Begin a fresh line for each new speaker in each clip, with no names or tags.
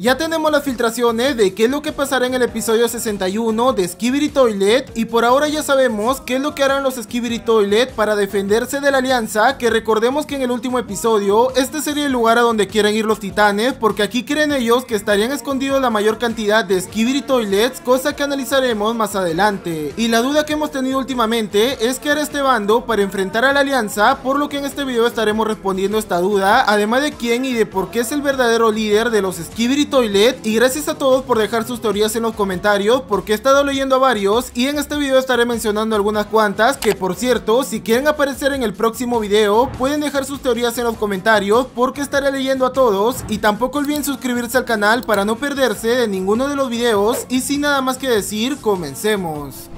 Ya tenemos las filtraciones de qué es lo que pasará en el episodio 61 de Skibidi Toilet y por ahora ya sabemos qué es lo que harán los Skibidi Toilet para defenderse de la alianza, que recordemos que en el último episodio este sería el lugar a donde quieren ir los titanes, porque aquí creen ellos que estarían escondidos la mayor cantidad de Skibidi Toilets, cosa que analizaremos más adelante. Y la duda que hemos tenido últimamente es que hará este bando para enfrentar a la alianza, por lo que en este video estaremos respondiendo esta duda, además de quién y de por qué es el verdadero líder de los Skibidi Toilet y gracias a todos por dejar sus teorías en los comentarios porque he estado leyendo a varios y en este video estaré mencionando algunas cuantas que por cierto si quieren aparecer en el próximo video pueden dejar sus teorías en los comentarios porque estaré leyendo a todos y tampoco olviden suscribirse al canal para no perderse de ninguno de los videos y sin nada más que decir comencemos.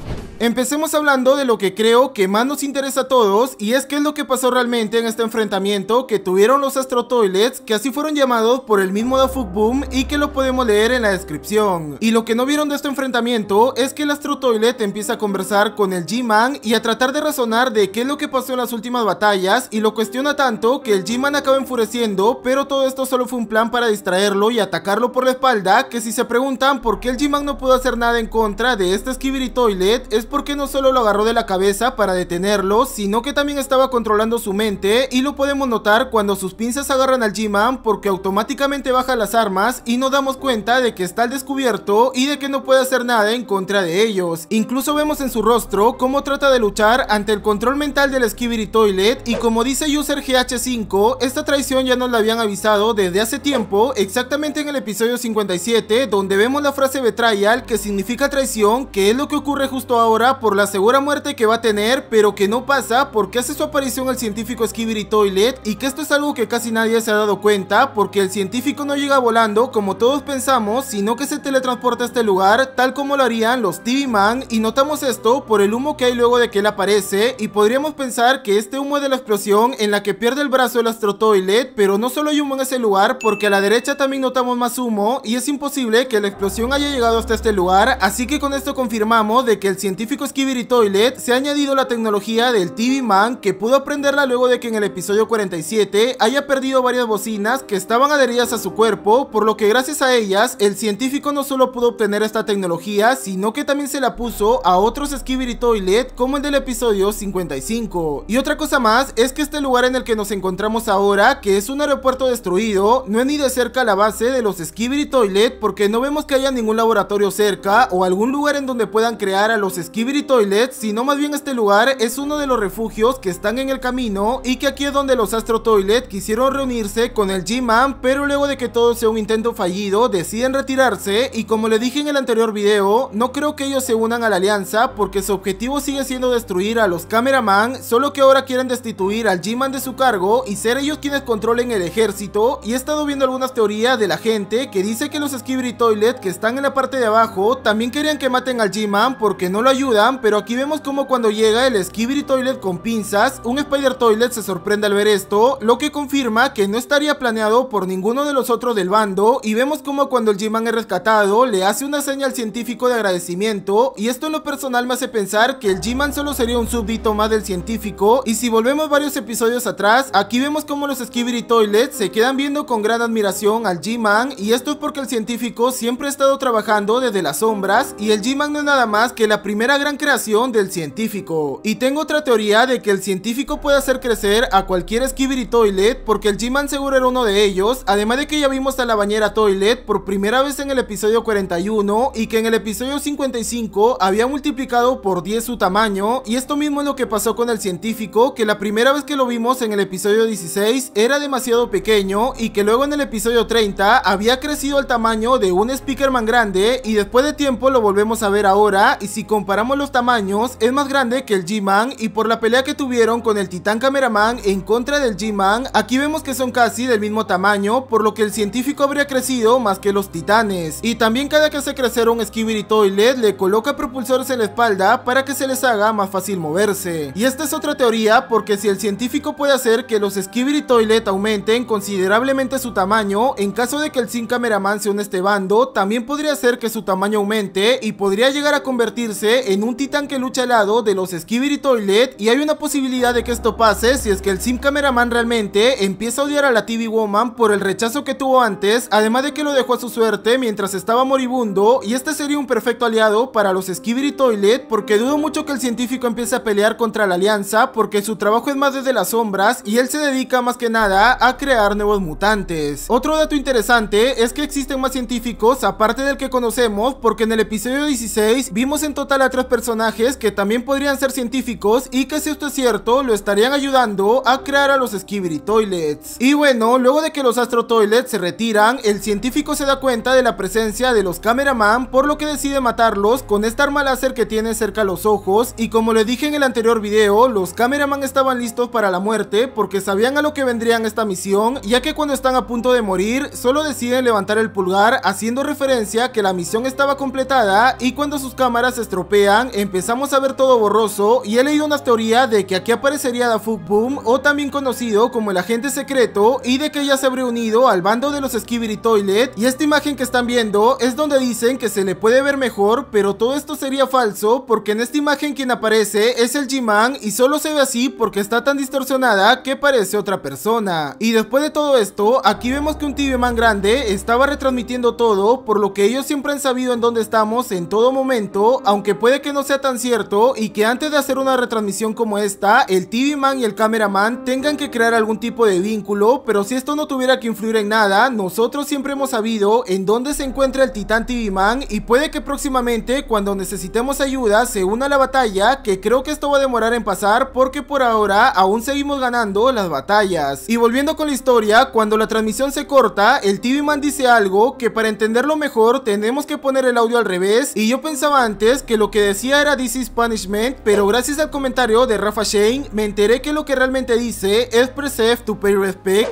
Empecemos hablando de lo que creo que más nos interesa a todos y es qué es lo que pasó realmente en este enfrentamiento que tuvieron los Astro Toilets, que así fueron llamados por el mismo Dafuk Boom y que lo podemos leer en la descripción. Y lo que no vieron de este enfrentamiento es que el Astro Toilet empieza a conversar con el G-Man y a tratar de razonar de qué es lo que pasó en las últimas batallas y lo cuestiona tanto que el G-Man acaba enfureciendo, pero todo esto solo fue un plan para distraerlo y atacarlo por la espalda, que si se preguntan por qué el G-Man no pudo hacer nada en contra de este Skibidi Toilet es porque no solo lo agarró de la cabeza para detenerlo, sino que también estaba controlando su mente y lo podemos notar cuando sus pinzas agarran al G-Man porque automáticamente baja las armas y nos damos cuenta de que está al descubierto y de que no puede hacer nada en contra de ellos. Incluso vemos en su rostro cómo trata de luchar ante el control mental del Skibidi Toilet y como dice User GH5, esta traición ya nos la habían avisado desde hace tiempo, exactamente en el episodio 57, donde vemos la frase betrayal que significa traición, que es lo que ocurre justo ahora por la segura muerte que va a tener, pero que no pasa porque hace su aparición el científico Skibidi Toilet y que esto es algo que casi nadie se ha dado cuenta porque el científico no llega volando como todos pensamos, sino que se teletransporta a este lugar tal como lo harían los TV Man y notamos esto por el humo que hay luego de que él aparece y podríamos pensar que este humo es de la explosión en la que pierde el brazo el Astro Toilet, pero no solo hay humo en ese lugar porque a la derecha también notamos más humo y es imposible que la explosión haya llegado hasta este lugar, así que con esto confirmamos de que el científico Skibidi Toilet se ha añadido la tecnología del TV Man que pudo aprenderla luego de que en el episodio 47 haya perdido varias bocinas que estaban adheridas a su cuerpo, por lo que gracias a ellas el científico no solo pudo obtener esta tecnología, sino que también se la puso a otros Skibidi Toilet como el del episodio 55. Y otra cosa más es que este lugar en el que nos encontramos ahora, que es un aeropuerto destruido, no es ni de cerca la base de los Skibidi Toilet porque no vemos que haya ningún laboratorio cerca o algún lugar en donde puedan crear a los Skibidi Skibidi Toilet, sino más bien este lugar es uno de los refugios que están en el camino y que aquí es donde los Astro Toilet quisieron reunirse con el G-Man, pero luego de que todo sea un intento fallido, deciden retirarse y como le dije en el anterior video, no creo que ellos se unan a la alianza porque su objetivo sigue siendo destruir a los Cameraman, solo que ahora quieren destituir al G-Man de su cargo y ser ellos quienes controlen el ejército y he estado viendo algunas teorías de la gente que dice que los Skibidi Toilet que están en la parte de abajo también querían que maten al G-Man porque no lo ayudan pero aquí vemos como cuando llega el Skibidi Toilet con pinzas, un Spider Toilet se sorprende al ver esto, lo que confirma que no estaría planeado por ninguno de los otros del bando, y vemos como cuando el G-Man es rescatado, le hace una señal científico de agradecimiento, y esto en lo personal me hace pensar que el G-Man solo sería un súbdito más del científico, y si volvemos varios episodios atrás, aquí vemos como los Skibidi Toilets se quedan viendo con gran admiración al G-Man, y esto es porque el científico siempre ha estado trabajando desde las sombras, y el G-Man no es nada más que la primera gran creación del científico. Y tengo otra teoría de que el científico puede hacer crecer a cualquier Skibidi Toilet porque el G-Man seguro era uno de ellos, además de que ya vimos a la bañera Toilet por primera vez en el episodio 41 y que en el episodio 55 había multiplicado por 10 su tamaño y esto mismo es lo que pasó con el científico que la primera vez que lo vimos en el episodio 16 era demasiado pequeño y que luego en el episodio 30 había crecido al tamaño de un Speakerman grande y después de tiempo lo volvemos a ver ahora y si comparamos los tamaños, es más grande que el G-Man y por la pelea que tuvieron con el Titán Cameraman en contra del G-Man, aquí vemos que son casi del mismo tamaño, por lo que el científico habría crecido más que los titanes. Y también cada que hace crecer un Skibidi Toilet le coloca propulsores en la espalda para que se les haga más fácil moverse. Y esta es otra teoría porque si el científico puede hacer que los Skibidi Toilet aumenten considerablemente su tamaño, en caso de que el Sin Cameraman se une a este bando, también podría hacer que su tamaño aumente y podría llegar a convertirse en un titán que lucha al lado de los Skibidi Toilet y hay una posibilidad de que esto pase si es que el Sim Cameraman realmente empieza a odiar a la TV Woman por el rechazo que tuvo antes, además de que lo dejó a su suerte mientras estaba moribundo y este sería un perfecto aliado para los Skibidi Toilet porque dudo mucho que el científico empiece a pelear contra la alianza porque su trabajo es más desde las sombras y él se dedica más que nada a crear nuevos mutantes. Otro dato interesante es que existen más científicos aparte del que conocemos porque en el episodio 16 vimos en total a personajes que también podrían ser científicos y que si esto es cierto lo estarían ayudando a crear a los Skibidi Toilets. Y bueno, luego de que los Astro Toilets se retiran, el científico se da cuenta de la presencia de los Cameraman por lo que decide matarlos con esta arma láser que tiene cerca los ojos y como le dije en el anterior video, los Cameraman estaban listos para la muerte porque sabían a lo que vendrían esta misión ya que cuando están a punto de morir solo deciden levantar el pulgar haciendo referencia que la misión estaba completada y cuando sus cámaras se estropean empezamos a ver todo borroso y he leído una teoría de que aquí aparecería Dafuk Boom o también conocido como el agente secreto y de que ella se habría unido al bando de los Skibidi Toilet y esta imagen que están viendo es donde dicen que se le puede ver mejor pero todo esto sería falso porque en esta imagen quien aparece es el G-Man y solo se ve así porque está tan distorsionada que parece otra persona. Y después de todo esto aquí vemos que un TV Man grande estaba retransmitiendo todo por lo que ellos siempre han sabido en dónde estamos en todo momento aunque puede que no sea tan cierto y que antes de hacer una retransmisión como esta el TV Man y el cameraman tengan que crear algún tipo de vínculo pero si esto no tuviera que influir en nada nosotros siempre hemos sabido en dónde se encuentra el titán TV Man y puede que próximamente cuando necesitemos ayuda se una la batalla que creo que esto va a demorar en pasar porque por ahora aún seguimos ganando las batallas. Y volviendo con la historia cuando la transmisión se corta el TV Man dice algo que para entenderlo mejor tenemos que poner el audio al revés y yo pensaba antes que lo decía era This is Punishment pero gracias al comentario de Rafa Shane me enteré que lo que realmente dice es Preserve to pay respect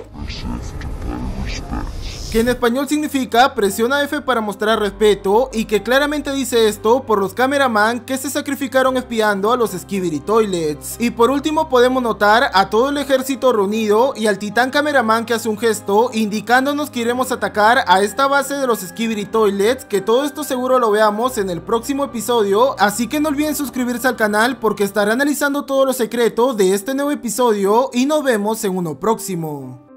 que en español significa presiona F para mostrar respeto y que claramente dice esto por los cameraman que se sacrificaron espiando a los Skibidi Toilets. Y por último podemos notar a todo el ejército reunido y al titán cameraman que hace un gesto indicándonos que iremos a atacar a esta base de los Skibidi Toilets que todo esto seguro lo veamos en el próximo episodio así que no olviden suscribirse al canal porque estaré analizando todos los secretos de este nuevo episodio y nos vemos en uno próximo.